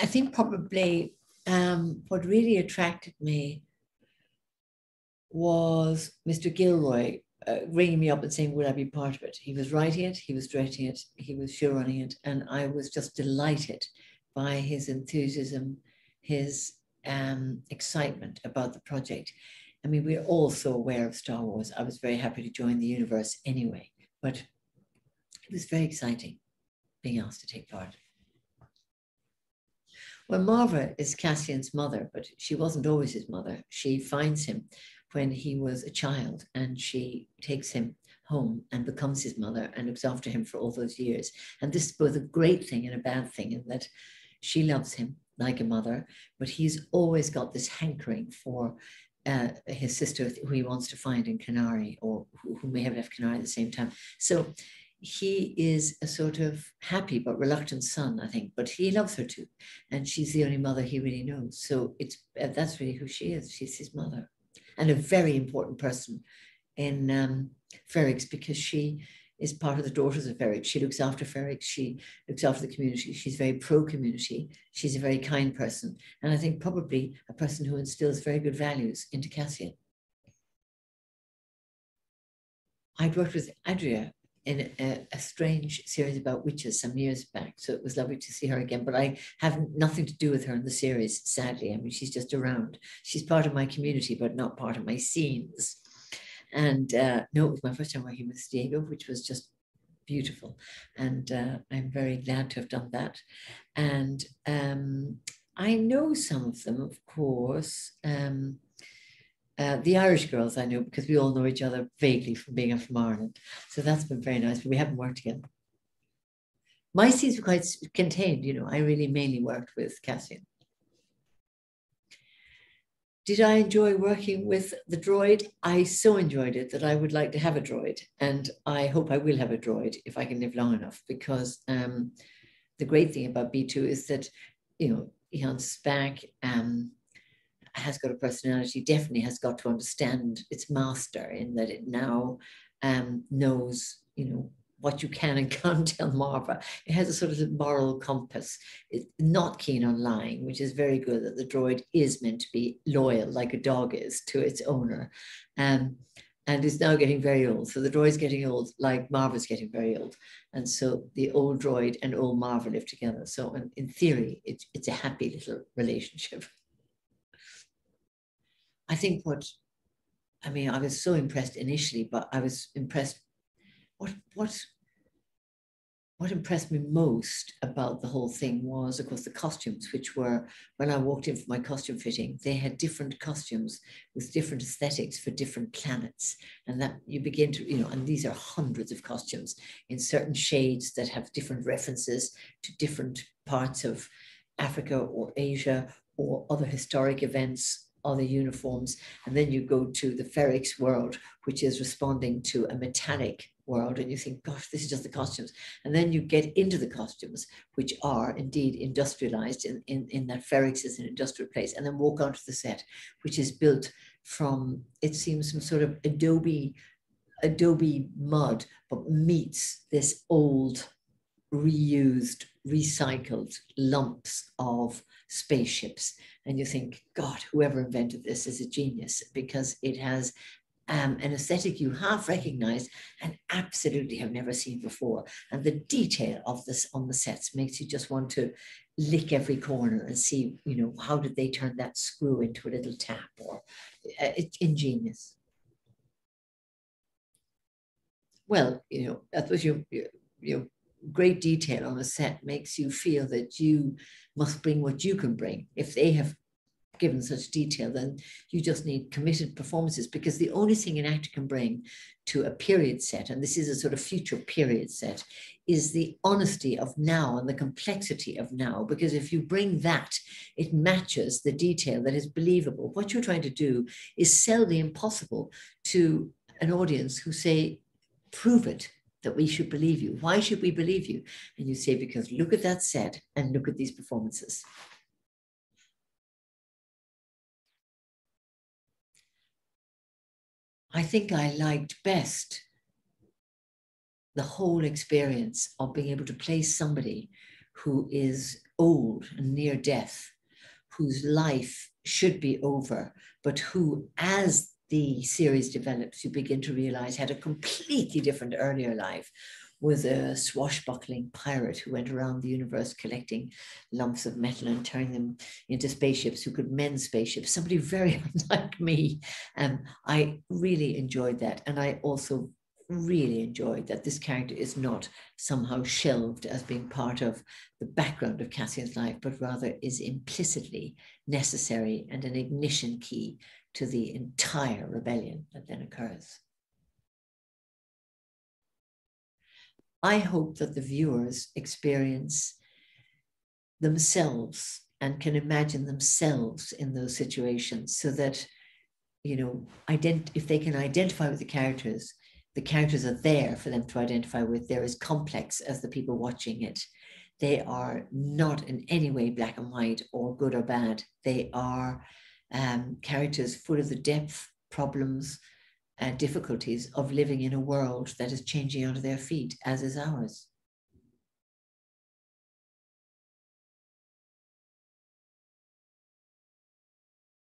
I think probably um, what really attracted me was Mr. Gilroy uh, ringing me up and saying, Would I be part of it? He was writing it, he was directing it, he was show running it, and I was just delighted by his enthusiasm, his um, excitement about the project. I mean, we're all so aware of Star Wars. I was very happy to join the universe anyway, but it was very exciting being asked to take part. Well, Marva is Cassian's mother, but she wasn't always his mother. She finds him when he was a child and she takes him home and becomes his mother and looks after him for all those years. And this is both a great thing and a bad thing in that she loves him like a mother, but he's always got this hankering for uh, his sister who he wants to find in Kenari or who, who may have left Kenari at the same time. So he is a sort of happy but reluctant son, I think, but he loves her too. And she's the only mother he really knows. So it's uh, that's really who she is. She's his mother and a very important person in um, Ferrix because she is part of the Daughters of Ferrix. She looks after Ferrix. She looks after the community. She's very pro-community. She's a very kind person. And I think probably a person who instills very good values into Cassian. I'd worked with Adria in a, a, strange series about witches some years back. So it was lovely to see her again. But I have nothing to do with her in the series, sadly. I mean, she's just around. She's part of my community, but not part of my scenes. And uh, no, it was my first time working with Diego, which was just beautiful. And uh, I'm very glad to have done that. And um, I know some of them, of course. Um, uh, the Irish girls I know because we all know each other vaguely from being from Ireland. So that's been very nice, but we haven't worked together. My scenes were quite contained, you know, I really mainly worked with Cassian. Did I enjoy working with the droid? I so enjoyed it that I would like to have a droid. And I hope I will have a droid if I can live long enough, because um, the great thing about B2 is that, you know, Jan Spaak, um, has got a personality, definitely has got to understand its master in that it now um, knows, you know, what you can and can't tell Marva. It has a sort of moral compass. It's not keen on lying, which is very good that the droid is meant to be loyal, like a dog is to its owner. Um, and is now getting very old. So the droid's getting old, like Marva's getting very old. And so the old droid and old Marva live together. So in, theory, it's, it's a happy little relationship. I think what, I mean, I was so impressed initially, but I was impressed. What, what, what impressed me most about the whole thing was, of course, the costumes, which were, when I walked in for my costume fitting, they had different costumes with different aesthetics for different planets. And that you begin to, you know, and these are hundreds of costumes in certain shades that have different references to different parts of Africa or Asia or other historic events other uniforms. And then you go to the Ferrix world, which is responding to a metallic world. And you think, gosh, this is just the costumes. And then you get into the costumes, which are indeed industrialized in, in, in that Ferrix is an industrial place. And then walk onto the set, which is built from, it seems, some sort of Adobe, Adobe mud, but meets this old reused, recycled lumps of spaceships. And you think, God, whoever invented this is a genius because it has um, an aesthetic you half recognize and absolutely have never seen before. And the detail of this on the sets makes you just want to lick every corner and see, you know, how did they turn that screw into a little tap or uh, it's ingenious. Well, you know, that was your, your, your great detail on a set makes you feel that you must bring what you can bring. If they have given such detail, then you just need committed performances because the only thing an actor can bring to a period set, and this is a sort of future period set, is the honesty of now and the complexity of now. Because if you bring that, it matches the detail that is believable. What you're trying to do is sell the impossible to an audience who say, prove it that we should believe you. Why should we believe you? And you say, because look at that set and look at these performances. I think I liked best the whole experience of being able to play somebody who is old and near death, whose life should be over, but who, as the series develops, you begin to realize had a completely different earlier life, was a swashbuckling pirate who went around the universe collecting lumps of metal and turning them into spaceships who could mend spaceships. Somebody very unlike me. Um, I really enjoyed that. And I also really enjoyed that this character is not somehow shelved as being part of the background of Cassian's life, but rather is implicitly necessary and an ignition key to the entire rebellion that then occurs. I hope that the viewers experience themselves and can imagine themselves in those situations so that, you know, ident- if they can identify with the characters, the characters are there for them to identify with. They're as complex as the people watching it. They are not in any way black and white or good or bad. They are um, characters full of the depth, problems, and difficulties of living in a world that is changing under their feet, as is ours.